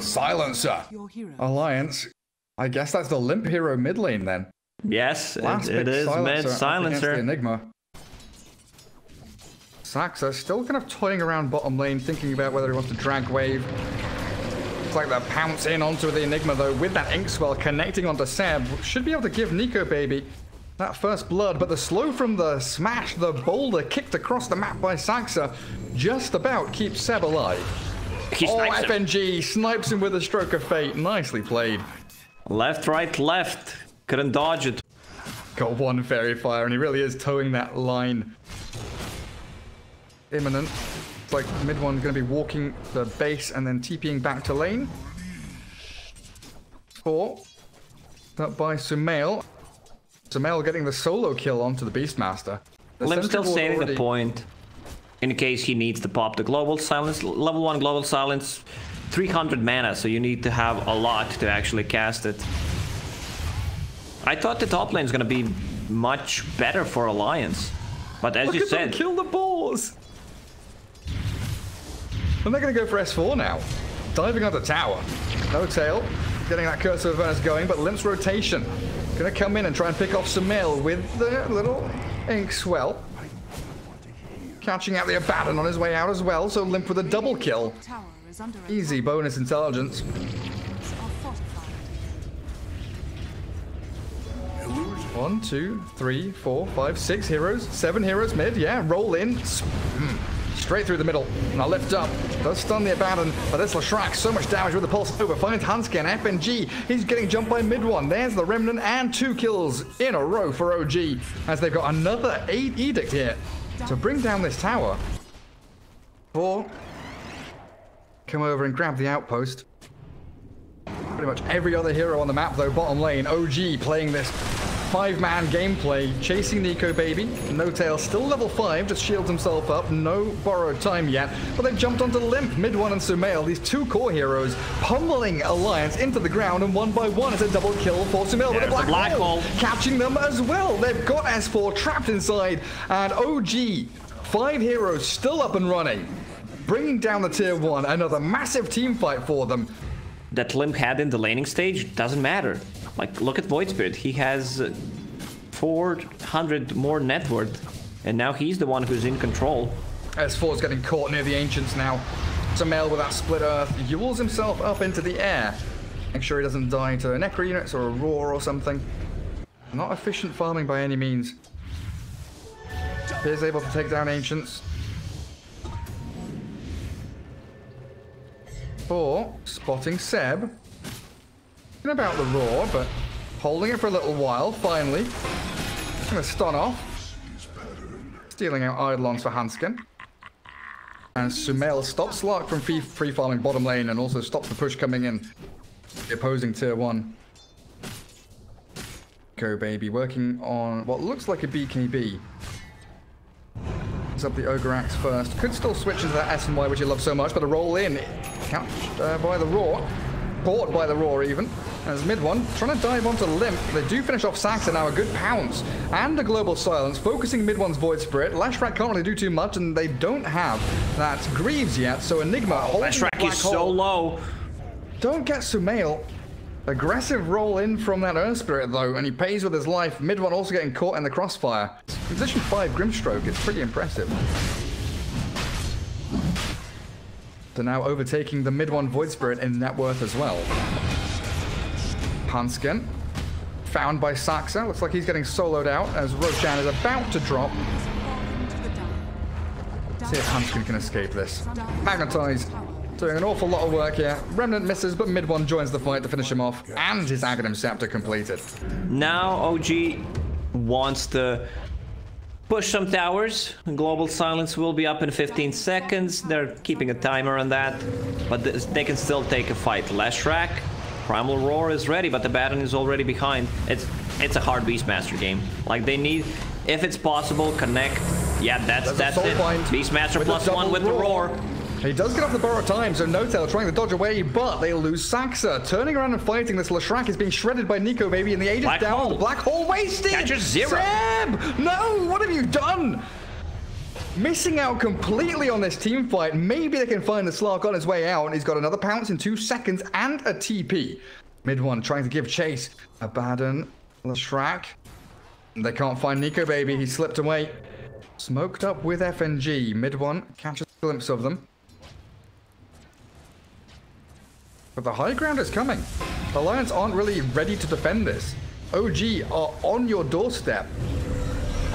Silencer. Alliance. I guess that's the limp hero mid lane then. Yes, Last it, it is silencer mid silencer. Enigma. Saksa still kind of toying around bottom lane, thinking about whether he wants to drag wave. It's like they're pouncing onto the Enigma though, with that ink swell connecting onto Seb. Should be able to give Nico Baby that first blood, but the slow from the smash, the boulder kicked across the map by Saksa, just about keeps Seb alive. He oh, FNG snipes him with a stroke of fate. Nicely played. Left, right, left. Couldn't dodge it. Got one Faerie Fire, and he really is towing that line. Imminent. It's like mid one's going to be walking the base and then TPing back to lane. Four. That by Sumail. Sumail getting the solo kill onto the Beastmaster. The Lim's still saving already... the point in case he needs to pop the global silence. Level 1 global silence, 300 mana, so you need to have a lot to actually cast it. I thought the top lane is gonna be much better for Alliance. But as Look you said... kill the balls! And they're gonna go for S4 now. Diving on the tower. N0tail. Getting that Curse of Avernus going, but Limp's rotation. Gonna come in and try and pick off Sumail with the little ink swell. Catching out the Abaddon on his way out as well, so Limp with a double kill. Easy bonus intelligence. One, two, three, four, five, six heroes. Seven heroes mid. Yeah, roll in. Mm. Straight through the middle. Now lift up. Does stun the Abaddon, but this Leshrac, so much damage with the Pulse over. Finds Handsken, FNG. He's getting jumped by mid one. There's the Remnant and two kills in a row for OG as they've got another eight Edict here to bring down this tower. Four. Come over and grab the outpost. Pretty much every other hero on the map, though, bottom lane. OG playing this five-man gameplay, chasing Nico Baby. N0tail still level 5, just shields himself up. No borrowed time yet, but they've jumped onto Limp, Mid One and Sumail, these two core heroes, pummeling Alliance into the ground, and one by one it's a double kill for Sumail with a black, black hole, catching them as well. They've got S4 trapped inside, and OG, five heroes still up and running, bringing down the tier 1, another massive team fight for them. That Limp had in the laning stage doesn't matter. Like, look at Void Spirit. He has 400 more net worth. And now he's the one who's in control. S4's getting caught near the Ancients now. Sumail with that split earth yules himself up into the air. Make sure he doesn't die to Necro units or a roar or something. Not efficient farming by any means. Is able to take down Ancients. Four, spotting Seb Not about the roar, but holding it for a little while, finally. Gonna stun off. Stealing out Eidolons for Handsken. And Sumail stops Lark from free, farming bottom lane and also stops the push coming in. The opposing tier 1. Go baby, working on what looks like a BKB. It's up the Ogre Axe first. Could still switch into that S and Y, which you love so much, but a roll in. Catched uh, by the Roar. Caught by the Roar even. As mid one, trying to dive onto Limp. They do finish off Saksa now, a good pounce. And a Global Silence, focusing mid one's Void Spirit. Leshrac can't really do too much, and they don't have that Greaves yet, so Enigma oh, Leshrac is hole. so low. Don't get Sumail. Aggressive roll in from that Earth Spirit, though, and he pays with his life. Mid one also getting caught in the crossfire. Position 5 Grimstroke, it's pretty impressive. They're now overtaking the mid one Void Spirit in net worth as well. Handsken. Found by Saksa. Looks like he's getting soloed out as Roshan is about to drop. See if Handsken can escape this. Magnetize. Doing an awful lot of work here. Remnant misses, but mid one joins the fight to finish him off. And his Aghanim Scepter completed. Now OG wants to push some towers. Global silence will be up in 15 seconds. They're keeping a timer on that. But they can still take a fight. Leshrac Primal Roar is ready, but the Baron is already behind. It's it's a hard Beastmaster game. Like they need, if it's possible, connect. Yeah, that's that's, that's it. Beastmaster plus one with roar. the Roar. He does get off the borrowed time, so N0tail trying to dodge away, but they lose Saksa. Turning around and fighting this Leshrac is being shredded by Nico, baby, and the Aegis black down. Hole. Black hole wasted! Catches zero! Seb! No! What have you done? Missing out completely on this team fight. Maybe they can find the Slark on his way out. And he's got another pounce in two seconds and a TP. Mid one trying to give chase. Abaddon, Leshrac. They can't find Nico Baby. He slipped away. Smoked up with FNG. Mid one catches a glimpse of them. But the high ground is coming. The Alliance aren't really ready to defend this. OG are on your doorstep.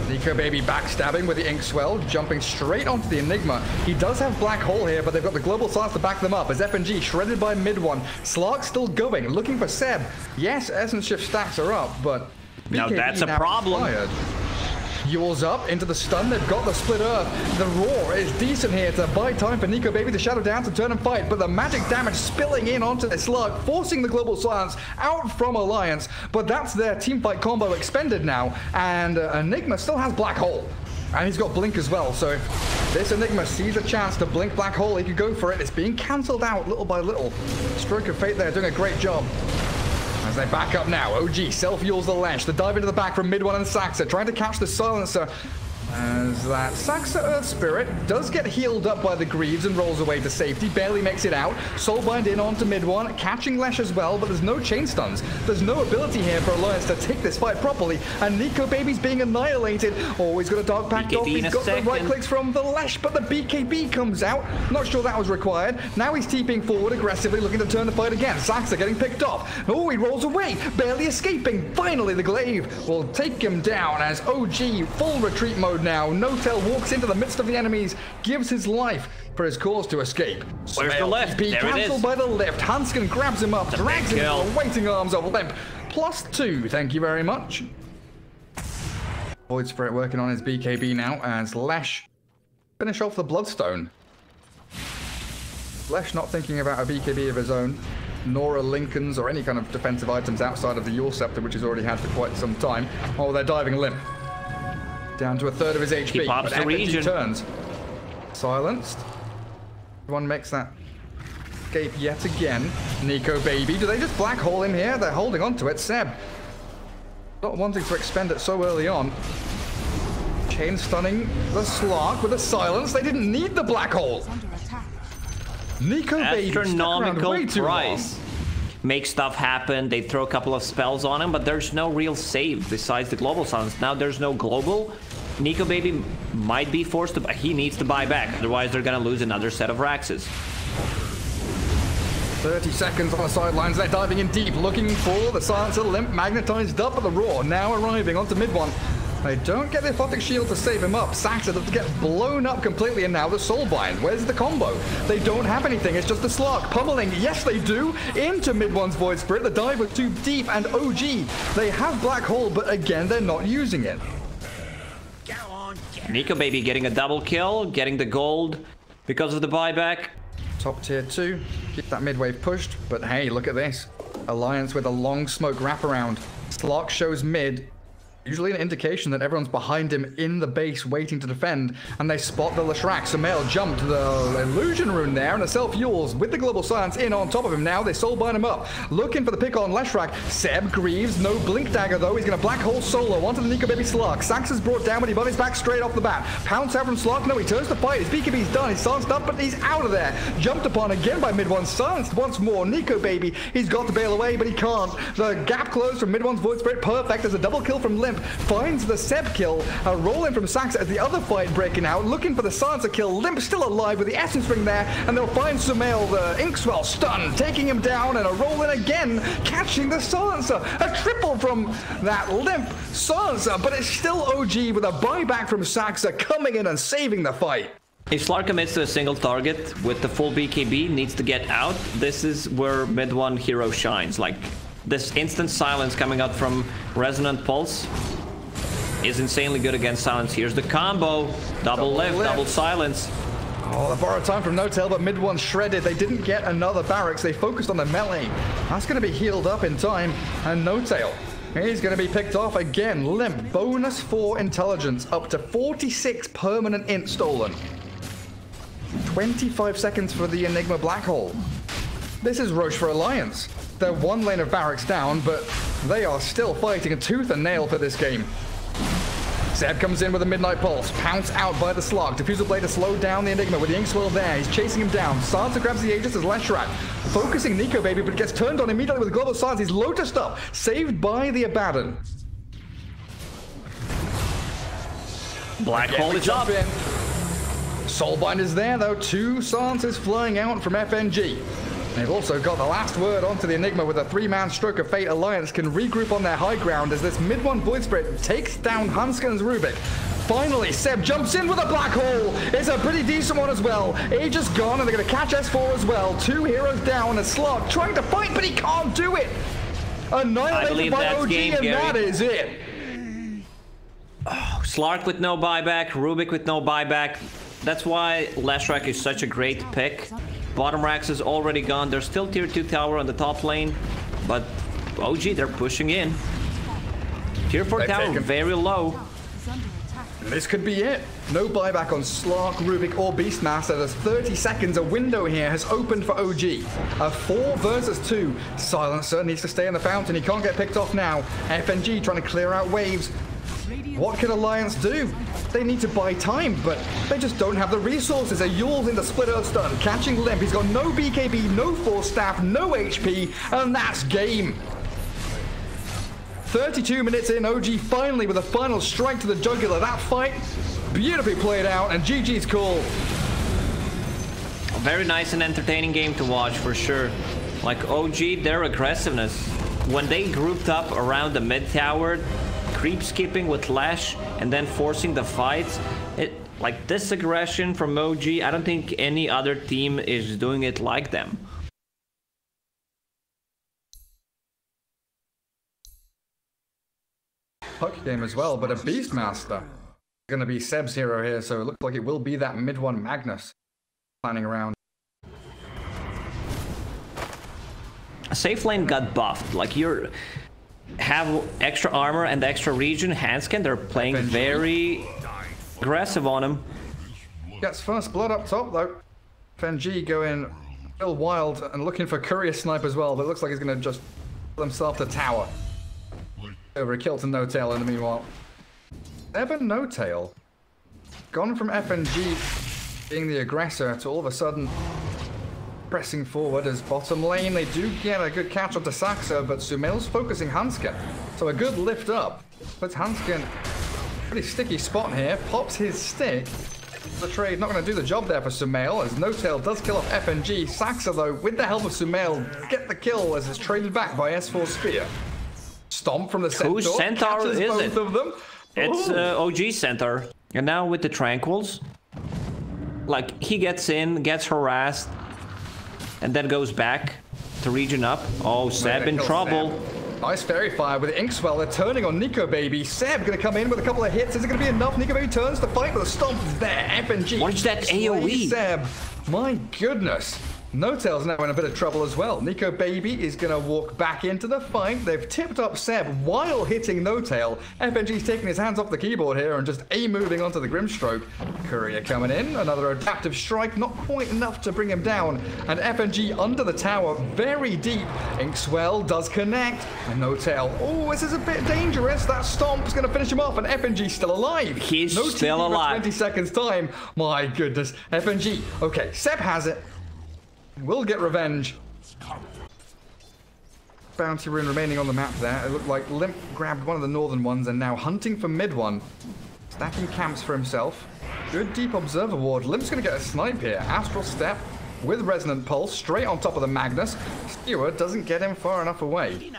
Nico Baby backstabbing with the Ink Swell, jumping straight onto the Enigma. He does have Black Hole here, but they've got the Global Silence to back them up. As FNG shredded by mid one. Slark still going, looking for Seb. Yes, Essence Shift stacks are up, but... Now that's a problem. Fired. Yours up into the stun. They've got the split earth. The roar is decent here to buy time for Nico Baby to shadow down to turn and fight. But the magic damage spilling in onto the slug, forcing the global silence out from Alliance. But that's their team fight combo expended now. And uh, Enigma still has Black Hole. And he's got Blink as well, so this Enigma sees a chance to Blink Black Hole, he could go for it. It's being cancelled out little by little. Stroke of Fate there doing a great job. As they back up now, OG self-fuels the launch. The dive into the back from mid one and Saksa, trying to catch the silencer. As that Saksa Earth Spirit does get healed up by the Greaves and rolls away to safety, barely makes it out. Soulbind in onto mid one, catching Lesh as well, but there's no chain stuns. There's no ability here for Alliance to take this fight properly, and Nico Baby's being annihilated. Oh, he's got a Dark Pact off, he's got second. the right clicks from the Lesh, but the BKB comes out. Not sure that was required. Now he's TPing forward aggressively, looking to turn the fight again. Saksa getting picked off. Oh, he rolls away, barely escaping. Finally, the Glaive will take him down as OG full retreat mode mode now. N0tail walks into the midst of the enemies, gives his life for his cause to escape. Where's the left? Be there cancelled by the left. Handsken grabs him up, drags him into the waiting arms of Limp. Plus two, thank you very much. Void Spirit working on his BKB now as Lesh finish off the Bloodstone. Lesh not thinking about a BKB of his own, nor a Linken's or any kind of defensive items outside of the Eul Scepter, which he's already had for quite some time. Oh, they're diving Limp. Down to a third of his HP. He pops the region. turns. Silenced. One makes that escape yet again. Nico baby. Do they just black hole him here? They're holding on to it. Seb. Not wanting to expend it so early on. Chain stunning the Slark with a silence. They didn't need the black hole. Nico baby. Astronomical price make stuff happen. They throw a couple of spells on him, but there's no real save besides the global silence. Now there's no global. Nico Baby might be forced to... He needs to buy back. Otherwise, they're going to lose another set of Raxes. 30 seconds on the sidelines. They're diving in deep, looking for the silencer limp magnetized up at the roar. Now arriving onto mid one. They don't get the Aphotic Shield to save him up. Saksa to get blown up completely, and now the Soulbind. Where's the combo? They don't have anything. It's just the Slark pummeling. Yes, they do. Into mid one's Void Spirit. The dive was too deep, and OG. They have Black Hole, but again, they're not using it. Nico Baby getting a double kill, getting the gold because of the buyback. Top tier 2. Keep that mid wave pushed, but hey, look at this. Alliance with a long smoke wraparound. Slark shows mid, Usually an indication that everyone's behind him in the base waiting to defend, and they spot the Leshrac. Sumail jumped the illusion rune there, and the self-fuels with the global silence in on top of him now. They soulbind him up, looking for the pick on Leshrac. Seb Greaves, no blink dagger though. He's gonna black hole solo onto the Nico Baby Slark. Sax is brought down, but he bunnies back straight off the bat. Pounce out from Slark. No, he turns to fight. His BKB's done. He's silenced up, but he's out of there. Jumped upon again by mid one, silenced once more. Nico Baby, he's got to bail away, but he can't. The gap closed from mid one's Void Spirit, perfect. There's a double kill from Limp finds the Seb kill. Uh, a roll in from Sax as the other fight breaking out, looking for the Silencer kill. Limp still alive with the Essence Ring there, and they'll find Sumail, the Inkswell, stunned, taking him down, and a roll in again, catching the Silencer. A triple from that Limp Silencer, but it's still OG with a buyback from Saksa coming in and saving the fight. If Slark commits to a single target with the full BKB, needs to get out, this is where mid one hero shines. Like, this instant silence coming out from Resonant Pulse is insanely good against silence. Here's the combo. Double, double lift, lift, double silence. Oh, they borrowed time from N0tail, but mid one shredded. They didn't get another barracks. They focused on the melee. That's going to be healed up in time. And N0tail, he's going to be picked off again. Limp, bonus for intelligence, up to 46 permanent int stolen. 25 seconds for the Enigma Black Hole. This is Rosh for Alliance. They're one lane of barracks down, but they are still fighting a tooth and nail for this game. Seb comes in with a Midnight Pulse, pounced out by the Slug. Diffusal Blade to slow down the Enigma with the Inkswell there. He's chasing him down. Sansa grabs the Aegis as Leshrac, focusing Nico Baby, but gets turned on immediately with Global Silence. He's Lotused up, saved by the Abaddon. Black hole is up. In. Soulbind is there though. Two Sanses flying out from FNG. They've also got the last word onto the Enigma with a three-man Stroke of Fate alliance can regroup on their high ground as this mid-one Void Spirit takes down Handsken's Rubik. Finally, Seb jumps in with a black hole. It's a pretty decent one as well. Age is gone, and they're going to catch S4 as well. Two heroes down. A Slug trying to fight, but he can't do it. Annihilated by OG, game, and Gary. that is it. Oh, Slark with no buyback, Rubik with no buyback. That's why Leshrac is such a great pick. Bottom racks is already gone. There's still tier 2 tower on the top lane, but oh OG, they're pushing in. Tier 4 They've tower very low. This could be it. No buyback on Slark, Rubik, or Beastmaster. There's 30 seconds. A window here has opened for OG. A 4 versus 2. Silencer needs to stay in the fountain. He can't get picked off now. FNG trying to clear out waves. What can Alliance do? They need to buy time, but they just don't have the resources. A Eul's in the split earth stun, catching Limp. He's got no BKB, no force staff, no HP, and that's game. 32 minutes in, OG finally with a final strike to the jugular. That fight, beautifully played out, and GG's call. A very nice and entertaining game to watch for sure. Like OG, their aggressiveness. When they grouped up around the mid tower, creep skipping with Lash and then forcing the fights. It like this aggression from OG, I don't think any other team is doing it like them. Puck game as well, but a Beastmaster. Gonna be Seb's hero here, so it looks like it will be that mid one Magnus planning around. Safe lane got buffed. Like you're have extra armor and extra regen, Handsken, they're playing very aggressive on him. Gets first blood up top though. FNG going real wild and looking for courier snipe as well, but it looks like he's going to just kill himself to tower. Over a kill to N0tail in the meanwhile. Ever N0tail. Gone from FNG being the aggressor to all of a sudden pressing forward as bottom lane. They do get a good catch onto Saksa, but Sumail's focusing Handsken. So a good lift up. Puts Handsken pretty sticky spot here. Pops his stick. The trade not going to do the job there for Sumail as N0tail does kill off FNG. Saksa, though, with the help of Sumail, get the kill as it's traded back by S4 Spear. Stomp from the centaur. Whose centaur is both it? Of them. It's uh, OG centaur. And now with the tranquils, like he gets in, gets harassed, and then goes back to region up. Oh, Seb in trouble. Nice fairy fire with Inkswell. They're turning on Nico Baby. Seb gonna come in with a couple of hits. Is it gonna be enough? Nico Baby turns to fight with a stomp there. FNG. What is that AoE? Seb. My goodness. N0tail's now in a bit of trouble as well. Nico Baby is going to walk back into the fight. They've tipped up Seb while hitting N0tail. FNG's taking his hands off the keyboard here and just A-moving onto the Grimstroke. Courier coming in. Another adaptive strike. Not quite enough to bring him down. And FNG under the tower, very deep. Inkswell does connect. And No Tail. Oh, this is a bit dangerous. That stomp's going to finish him off. And FNG's still alive. He's no still alive. 20 seconds time. My goodness. FNG. Okay, Seb has it. Will get revenge. Bounty rune remaining on the map there. It looked like Limp grabbed one of the northern ones and now hunting for mid one. Stacking camps for himself. Good deep observer ward. Limp's going to get a snipe here. Astral step with resonant pulse straight on top of the Magnus. Skewer doesn't get him far enough away.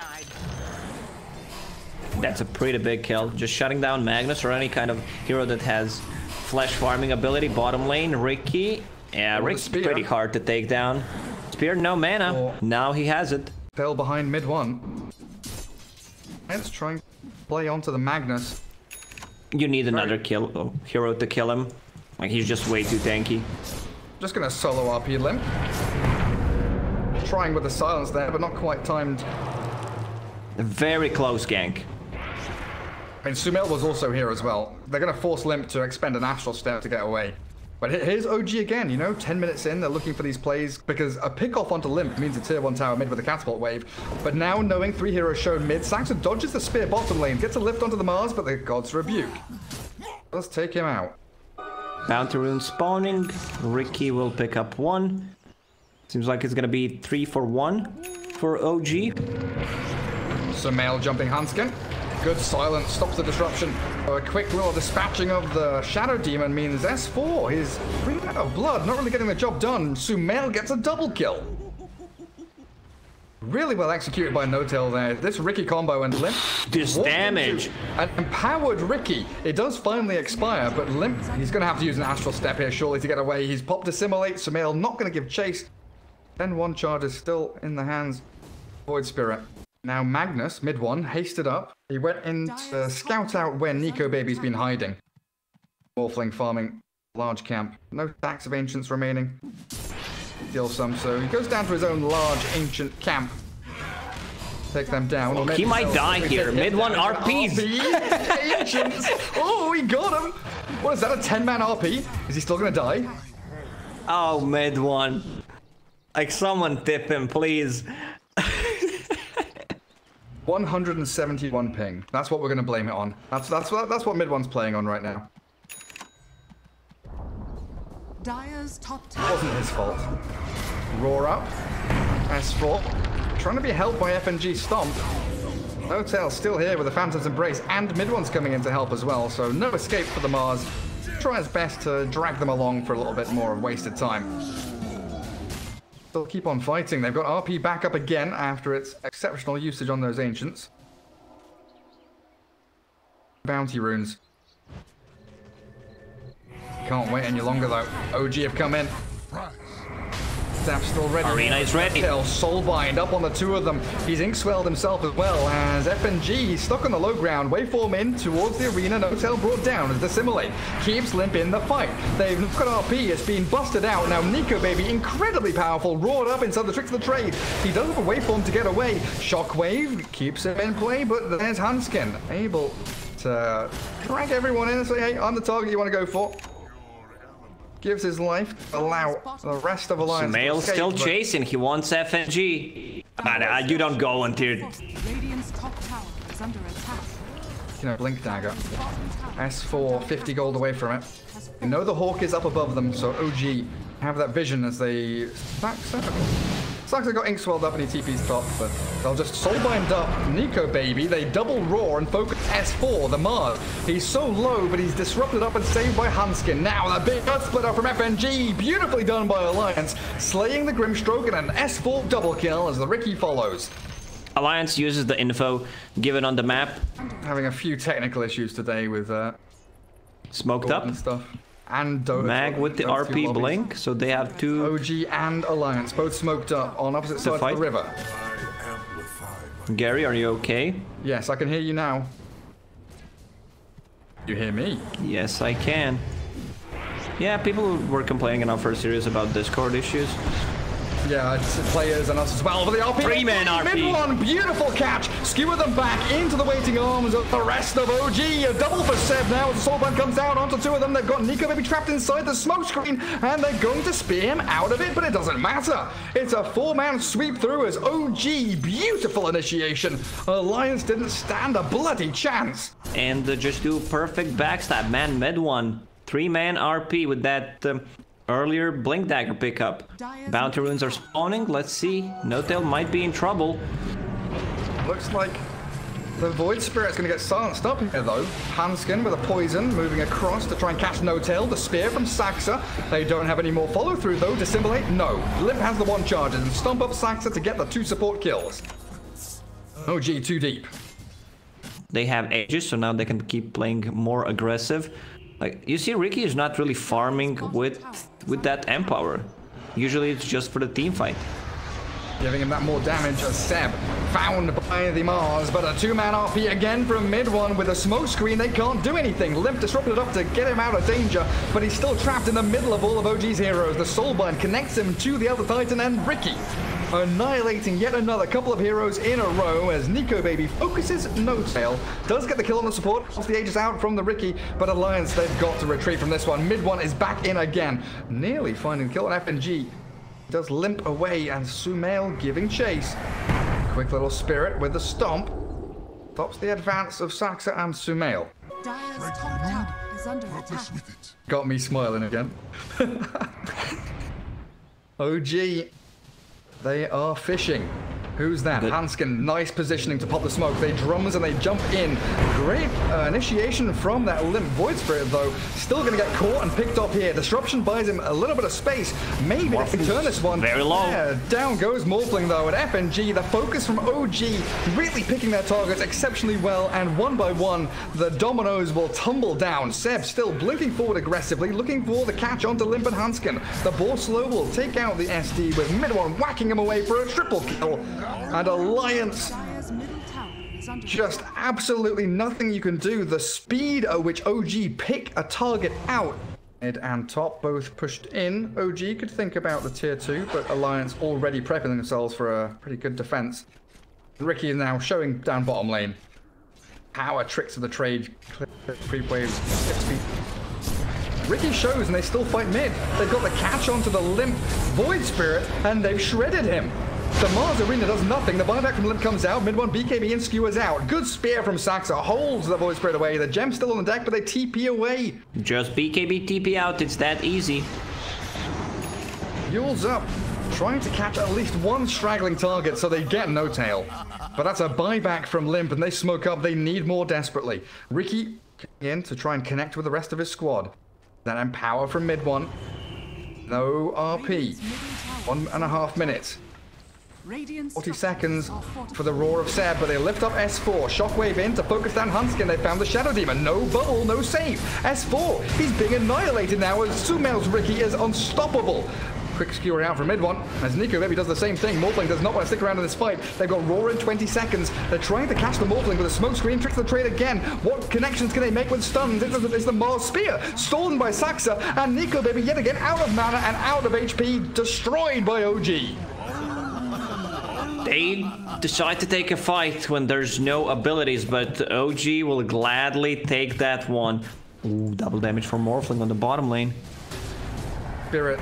That's a pretty big kill. Just shutting down Magnus or any kind of hero that has flesh farming ability. Bottom lane, Riki yeah, Rick's pretty hard to take down. Spear, no mana. Oh. Now he has it. Fell behind mid one. Let's try and play onto the Magnus. You need another kill oh, hero to kill him. Like he's just way too tanky. Just gonna solo RP Limp. Trying with the silence there, but not quite timed. Very close gank. And Sumail was also here as well. They're gonna force Limp to expend an Astral Step to get away. But here's OG again, you know, 10 minutes in, they're looking for these plays because a pick off onto Limp means a tier 1 tower mid with a catapult wave. But now knowing three heroes shown mid, Saxon dodges the spear bottom lane, gets a lift onto the Mars, but the gods rebuke. Let's take him out. Bounty rune spawning. Riki will pick up one. Seems like it's gonna be three for one for OG. Sumail jumping Handsken. Good silence stops the disruption. A quick little dispatching of the Shadow Demon means S4 is running out of blood, not really getting the job done. Sumail gets a double kill. Really well executed by N0tail there. This Riki combo and Limp. This damage. An empowered Riki. It does finally expire, but Limp, he's going to have to use an Astral Step here surely to get away. He's popped Assimilate. Sumail not going to give chase. Then one charge is still in the hands Void Spirit. Now Magnus, mid one, hasted up. He went in to scout out where Nico Baby's been hiding. Morphling farming large camp. No stacks of ancients remaining. Deal some, so he goes down to his own large ancient camp. Take them down. Or He might die We here. Mid one down. RPs. RPs, ancients. Oh, we got him. What is that? A 10 man RP? Is he still gonna die? Oh, mid one. Like someone tip him, please. 171 ping. That's what we're gonna blame it on. That's that's what that's what mid one's playing on right now. Dire's top It tower wasn't his fault. Roar up. S4. Trying to be helped by FNG Stomp. N0tail still here with the Phantom's Embrace, and mid one's coming in to help as well, so no escape for the Mars. Try his best to drag them along for a little bit more of wasted time. They'll keep on fighting. They've got RP back up again after its exceptional usage on those Ancients. Bounty runes. Can't wait any longer though. OG have come in. Staff's still ready. Arena is ready. Tail, Soulbind up on the two of them. He's Inkswelled himself as well as FNG. He's stuck on the low ground. Waveform in towards the arena. N0tail brought down as the Simulate keeps Limp in the fight. They've got RP. It's been busted out. Now Nico Baby, incredibly powerful, roared up inside the tricks of the trade. He does have a waveform to get away. Shockwave keeps him in play, but there's Handsken able to drag everyone in and say, hey, I'm the target you want to go for. Gives his life to allow the rest of Alliance to Male escape, still but- chasing. He wants FNG. Man, uh, you don't go until Radiant's top tower is under attack. you know, Blink Dagger. S4, 50 gold away from it. You know the Hawk is up above them, so OG have that vision as they... Saksa? Saksa got ink swelled up and he TP's top, but they'll just soulbind up Nico Baby. They double roar and focus S4, the Mars. He's so low, but he's disrupted up and saved by Handsken. Now the big earth splitter from FNG, beautifully done by Alliance, slaying the Grimstroke and an S4 double kill as the Riki follows. Alliance uses the info given on the map. Having a few technical issues today with uh, Smoked up. and stuff. And Dota. Mag with the RP blink, so they have two. OG and Alliance both smoked up on opposite sides of the river. Gary, are you okay? Yes, I can hear you now. You hear me? Yes, I can. Yeah, people were complaining in our first series about Discord issues. Yeah, it's players and us as well for the RP. Three-man RP. Mid one, beautiful catch. Skewer them back into the waiting arms of the rest of OG. A double for Seb now as the Soulbind comes out onto two of them. They've got Nico maybe trapped inside the smoke screen and they're going to spear him out of it, but it doesn't matter. It's a four-man sweep through as OG. Beautiful initiation. Alliance didn't stand a bloody chance. And uh, just do perfect backstab. Man, mid one. Three man RP with that um, earlier Blink Dagger pickup. Bounty runes are spawning. Let's see. N0tail might be in trouble. Looks like the Void Spirit's going to get silenced up here, though. Handsken with a poison moving across to try and catch N0tail. The spear from Saksa. They don't have any more follow through, though. Dissimilate? No. Limp has the one charge and stomp up Saksa to get the two support kills. Oh, gee, too deep. They have edges, so now they can keep playing more aggressive. Like you see, Riki is not really farming with with that Empower. Usually, it's just for the team fight. Giving him that more damage as Seb found by the Mars, but a two-man RP again from mid one with a smoke screen. They can't do anything. Limp disrupted up to get him out of danger, but he's still trapped in the middle of all of OG's heroes. The Soulbind connects him to the other Titan and Riki. Annihilating yet another couple of heroes in a row as Nico Baby focuses N0tail. Does get the kill on the support, off the ages out from the Riki, but Alliance, they've got to retreat from this one. Mid one is back in again, nearly finding the kill on FNG does limp away and Sumail giving chase. Quick little spirit with the stomp. Stops the advance of Saksa and Sumail. Dire's top tower is is under attack. Got me smiling again. OG, they are fishing. Who's that? Handsken, nice positioning to pop the smoke. They drums and they jump in. Great uh, initiation from that Limp Void Spirit, though. Still going to get caught and picked up here. Disruption buys him a little bit of space. Maybe they can turn this one. Very low. Yeah, down goes Morphling, though. And FNG, the focus from OG, really picking their targets exceptionally well. And one by one, the dominoes will tumble down. Seb still blinking forward aggressively, looking for the catch onto Limp and Handsken. The Borslow will take out the SD with mid one, whacking him away for a triple kill. And Alliance just absolutely nothing you can do. The speed at which OG pick a target out. Mid and top both pushed in. OG could think about the tier 2, but Alliance already prepping themselves for a pretty good defense. Riki is now showing down bottom lane. Power tricks of the trade. Creep waves, six feet. Riki shows and they still fight mid. They've got the catch onto the Limp Void Spirit and they've shredded him. The Mars Arena does nothing. The buyback from Limp comes out. Mid one BKB and skewers out. Good spear from Saksa holds the Void spread away. The gem's still on the deck, but they TP away. Just BKB TP out, it's that easy. Eul's up, trying to catch at least one straggling target so they get N0tail. But that's a buyback from Limp and they smoke up. They need more desperately. Riki in to try and connect with the rest of his squad. Then empower from mid one. No RP. One and a half minutes. Radiant's 40 seconds for the roar of Seb, but they lift up S4. Shockwave in to focus down Handsken. They found the Shadow Demon. No bubble, no save. S4, he's being annihilated now as Sumail's Riki is unstoppable. Quick skewer out from mid one as Nico maybe does the same thing. Morphling does not want to stick around in this fight. They've got Roar in 20 seconds. They're trying to catch the Morphling with a smoke screen. Tricks the trade again. What connections can they make with stuns? It's the, it's the Mars Spear stolen by Saksa and Nico baby yet again out of mana and out of HP, destroyed by OG. They decide to take a fight when there's no abilities, but OG will gladly take that one. Ooh, double damage from Morphling on the bottom lane. spirit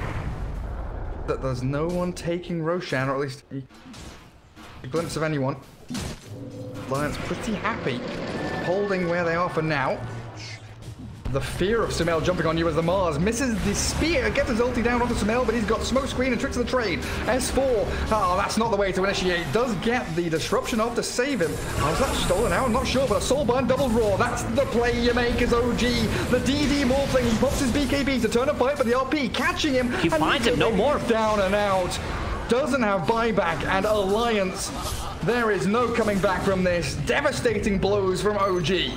that there's no one taking Roshan, or at least a, glimpse of anyone. Lions pretty happy, holding where they are for now. The fear of Sumail jumping on you as the Mars misses the spear, gets his ulti down onto Sumail, but he's got smoke screen and tricks of the trade. S4, oh, ah, that's not the way to initiate. Does get the disruption off to save him. Oh, is that stolen out? I'm not sure, but a Soulbind double roar. That's the play you make as OG. The DD Morphling, he pops his BKB to turn a fight, but the RP catching him. He finds him, no more. Down and out. Doesn't have buyback and alliance. There is no coming back from this. Devastating blows from OG.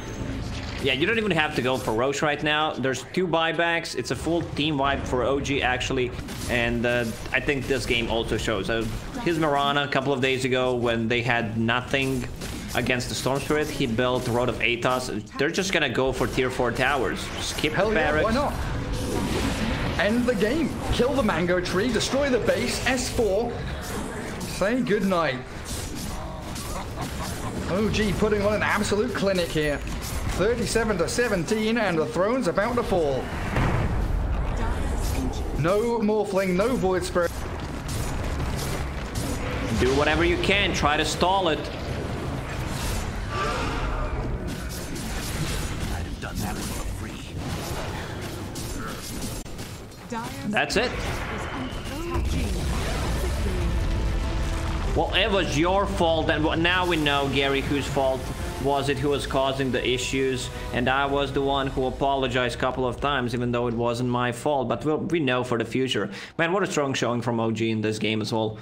Yeah, you don't even have to go for Rosh right now. There's two buybacks. It's a full team wipe for OG actually, and uh, I think this game also shows. Uh, his Mirana a couple of days ago when they had nothing against the Storm Spirit, he built Rod of Atos. They're just gonna go for tier 4 towers. Skip Hell the yeah, why not? End the game. Kill the mango tree, destroy the base, S4. Say goodnight. OG putting on an absolute clinic here. 37 to 17, and the throne's about to fall. No Morphling, no Void Spirit. Do whatever you can. Try to stall it. That's it. Well, it was your fault, and now we know, Gary, whose fault was it who was causing the issues, and I was the one who apologized a couple of times, even though it wasn't my fault, but we'll, we know for the future. Man, what a strong showing from OG in this game as well.